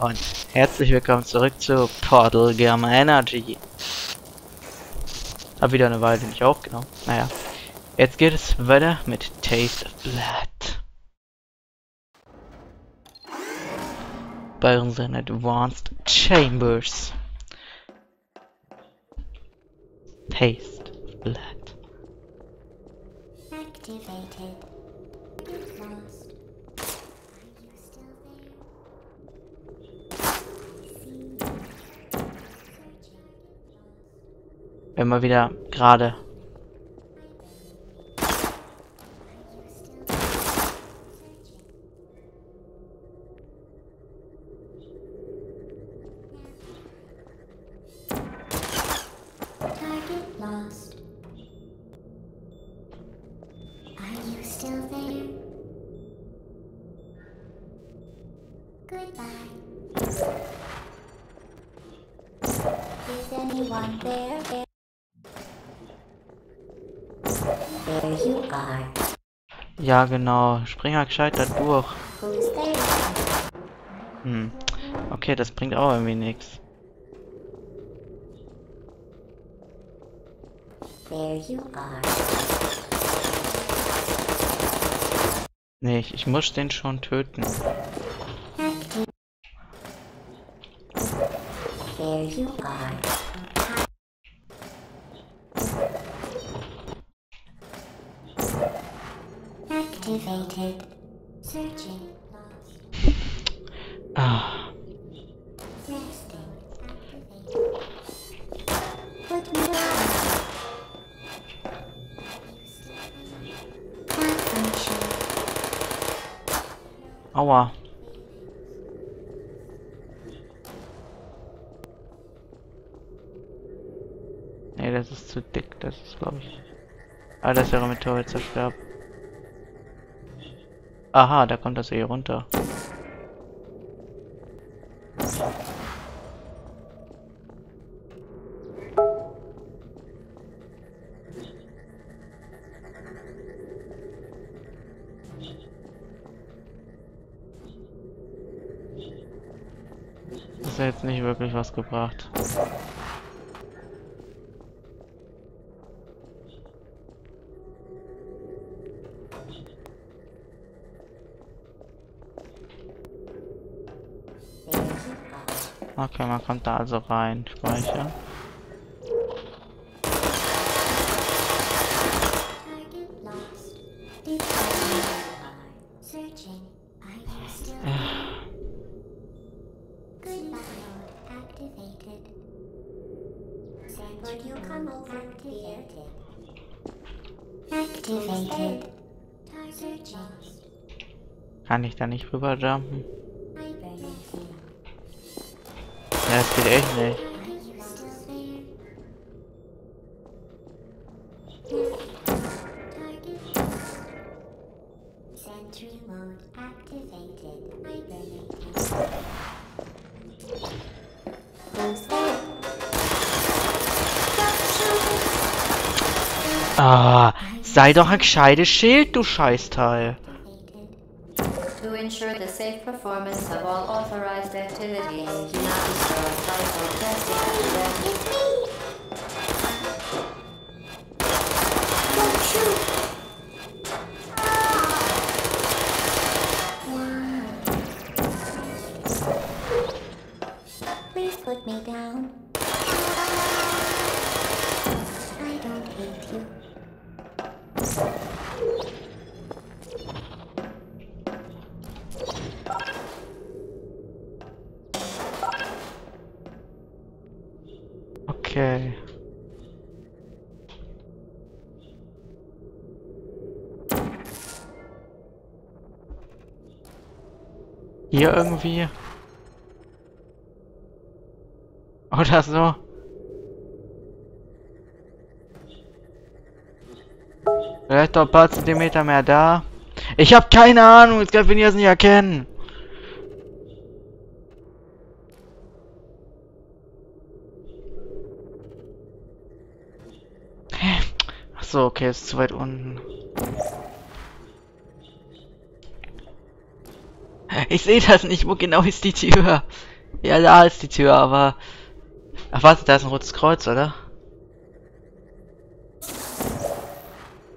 Und herzlich willkommen zurück zu Portal Gamma Energy. Hab wieder eine Weile nicht aufgenommen. Naja. Jetzt geht es weiter mit Taste of Blood. Bei unseren Advanced Chambers. Taste of Blood. Activated. Immer wieder gerade. Ja, genau. Spring halt gescheit da durch. Hm. Okay, das bringt auch irgendwie nichts. Nee, ich, ich muss den schon töten. There you are. Ah. Aua. Nee, das ist zu dick. Das ist, glaube ich... Ah, das wäre mit Torwart zerstört. Aha, da kommt das eh runter. Das hat jetzt nicht wirklich was gebracht. Okay, man kommt da also rein. Speicher. Kann ich da nicht rüberjumpen? Stop shooting! Ah, sei doch ein gescheites Schild, du Scheißteil. Ensure the safe performance of all authorized activities, do not restore flight or testing! Don't shoot! Please put me down. Hier irgendwie? Oder so? Vielleicht doch ein paar Zentimeter mehr da. Ich habe keine Ahnung, jetzt kann ich das nicht erkennen. Hä? Ach so, okay, ist zu weit unten. Ich sehe das nicht. Wo genau ist die Tür? Ja, da ist die Tür, aber... Ach, warte, da ist ein rotes Kreuz, oder?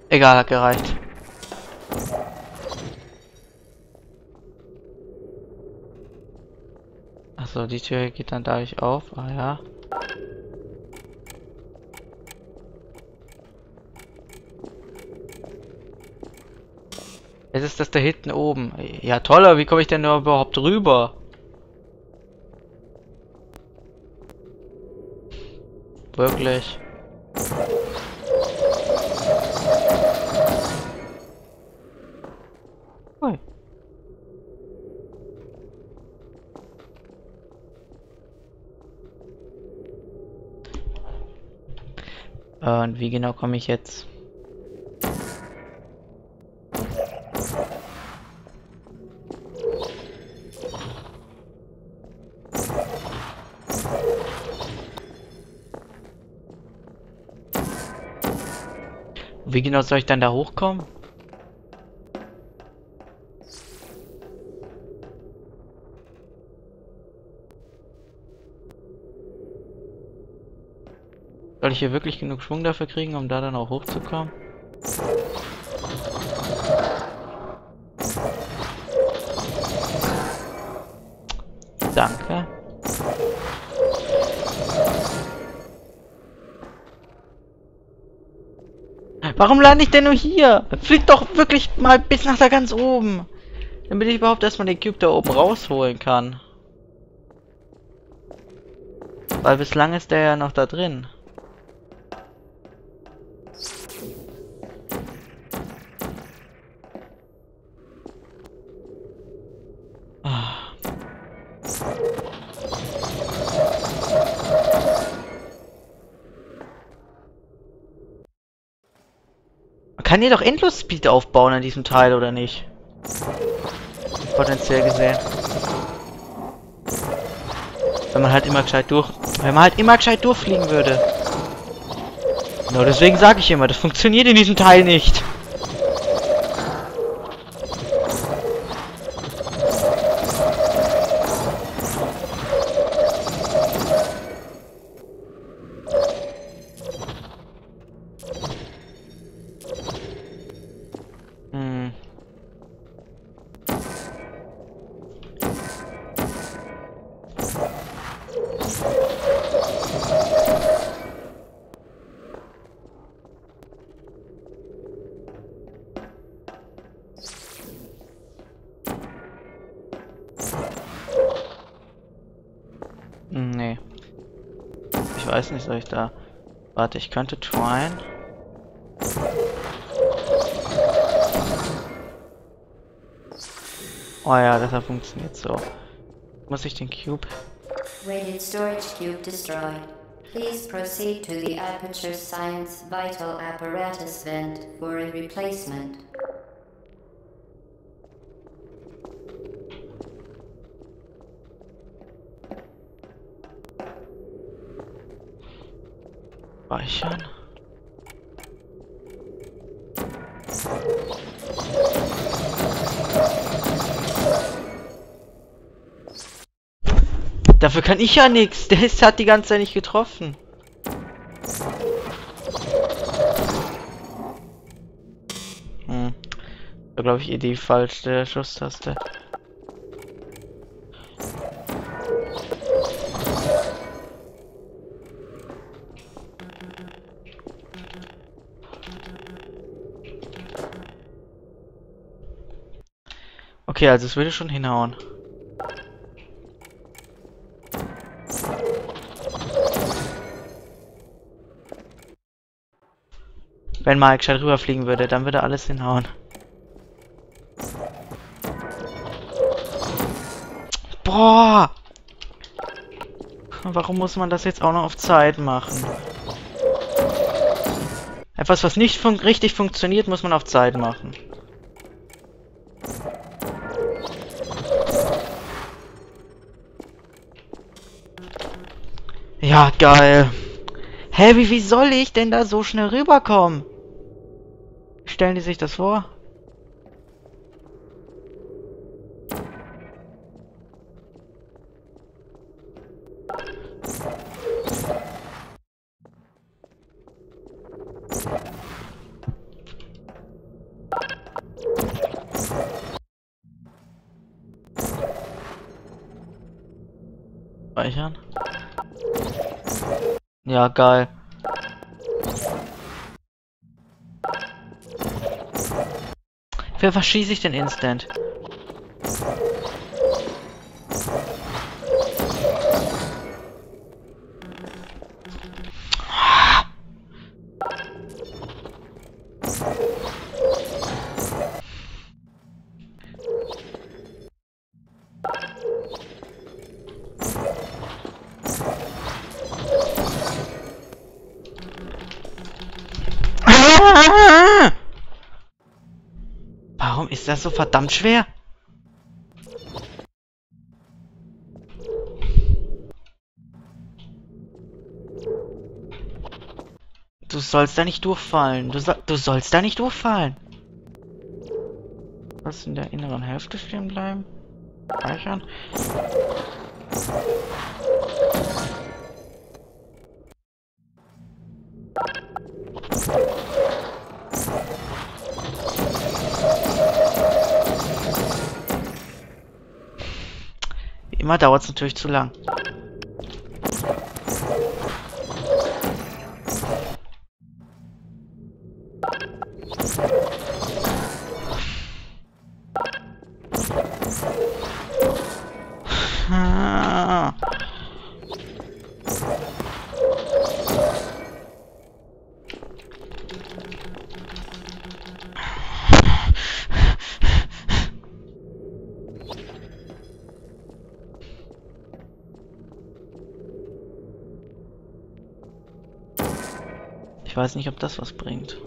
Egal, hat gereicht. Achso, die Tür geht dann dadurch auf. Ah ja. Jetzt ist das da hinten oben. Ja, toller, wie komme ich denn da überhaupt rüber? Wirklich. Ui. Und wie genau komme ich jetzt? Wie genau soll ich dann da hochkommen? Soll ich hier wirklich genug Schwung dafür kriegen, um da dann auch hochzukommen? Warum lande ich denn nur hier? Flieg doch wirklich mal bis nach da ganz oben. Damit ich überhaupt erstmal den Cube da oben rausholen kann. Weil bislang ist der ja noch da drin. Hier doch endlos Speed aufbauen an diesem Teil, oder nicht? Potenziell gesehen. Wenn man halt immer gescheit durch... Wenn man halt immer gescheit durchfliegen würde. Genau deswegen sage ich immer, das funktioniert in diesem Teil nicht. Ich weiß nicht, soll ich da... Warte, ich könnte tryen. Oh ja, deshalb funktioniert so. Muss ich den Cube... Rated storage cube destroyed. Please proceed to the Aperture Science Vital Apparatus vent for a replacement. Speichern. Dafür kann ich ja nichts. Der ist, hat die ganze Zeit nicht getroffen. Hm. Da glaube ich eh die falsche Schusstaste. Okay, also es würde schon hinhauen. Wenn Mike gescheit rüberfliegen würde, dann würde alles hinhauen. Boah! Warum muss man das jetzt auch noch auf Zeit machen? Etwas, was nicht fun richtig funktioniert, muss man auf Zeit machen. Ja, geil. Hä, wie, wie soll ich denn da so schnell rüberkommen? Stellen die sich das vor? Speichern. Ja, geil. Für was schieße ich denn instant? Warum ist das so verdammt schwer? Du sollst da nicht durchfallen. Du, so du sollst da nicht durchfallen. Was in der inneren Hälfte stehen bleiben? Speichern. Immer dauert es natürlich zu lang. Ich weiß nicht, ob das was bringt.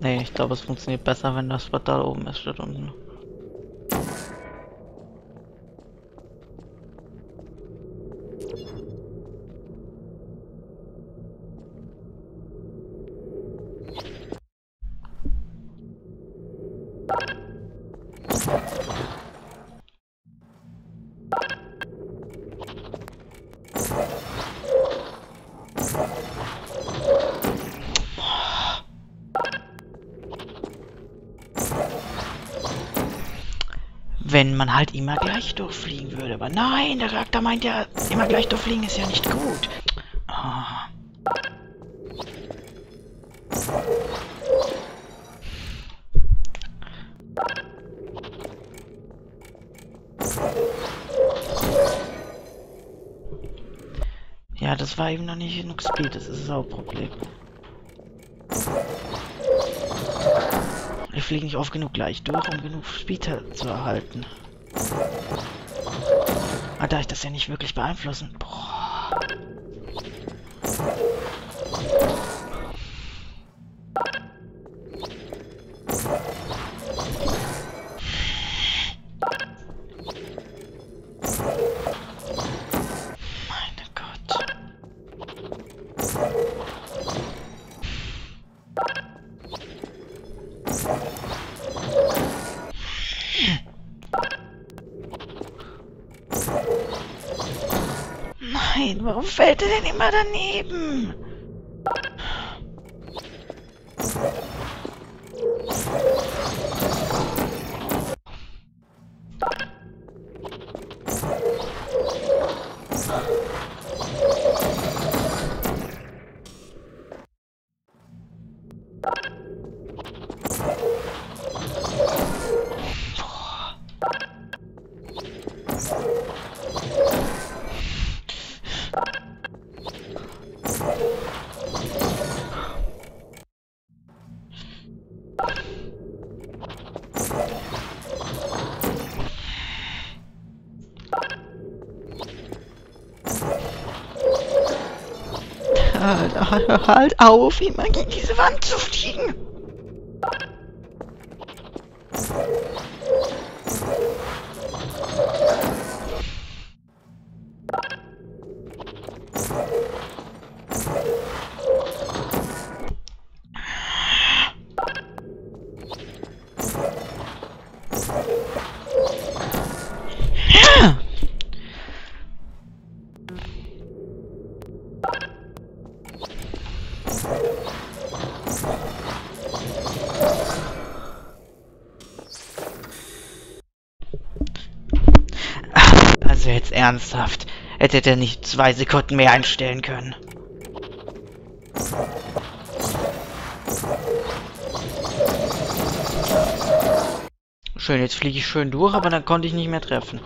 Nee, ich glaube, es funktioniert besser, wenn das da oben ist statt unten. Halt immer gleich durchfliegen würde. Aber nein, der Charakter meint ja, immer gleich durchfliegen ist ja nicht gut. Ah. Ja, das war eben noch nicht genug Speed, das ist das Hauptproblem. Ich fliege nicht oft genug gleich durch, um genug Speed zu erhalten. Ah, da ich das ja nicht wirklich beeinflussen. Boah. Warum fällt er denn immer daneben? Halt, halt auf, immer gegen diese Wand zu fliegen. Jetzt ernsthaft. Hätte der nicht zwei Sekunden mehr einstellen können. Schön, jetzt fliege ich schön durch, aber dann konnte ich nicht mehr treffen.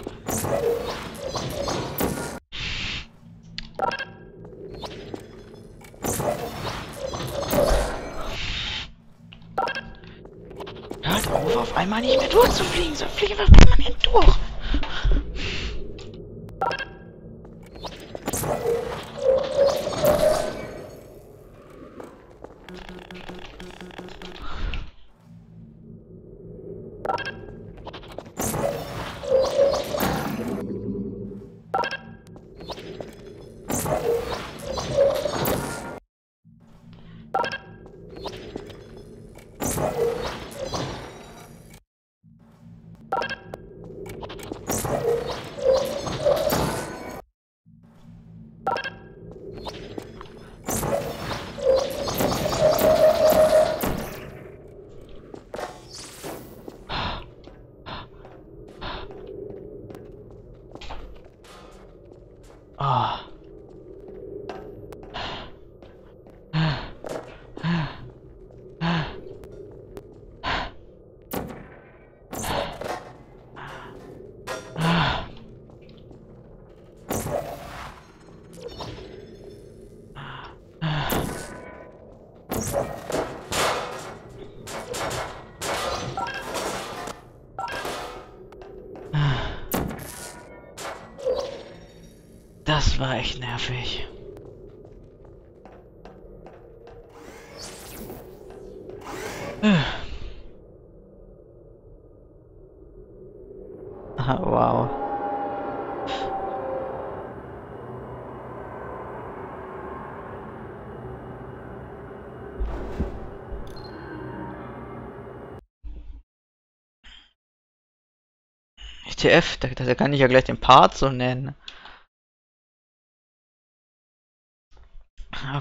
Hört auf, auf einmal nicht mehr durchzufliegen, so fliegen wir permanent durch. Ah. War echt nervig. Ah, wow. TF, da, da kann ich ja gleich den Part so nennen.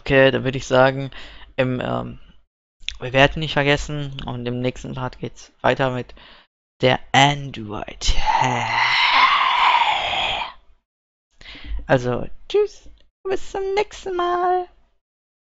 Okay, dann würde ich sagen, im, ähm, wir werden nicht vergessen und im nächsten Part geht's weiter mit der Android. Also, tschüss, bis zum nächsten Mal.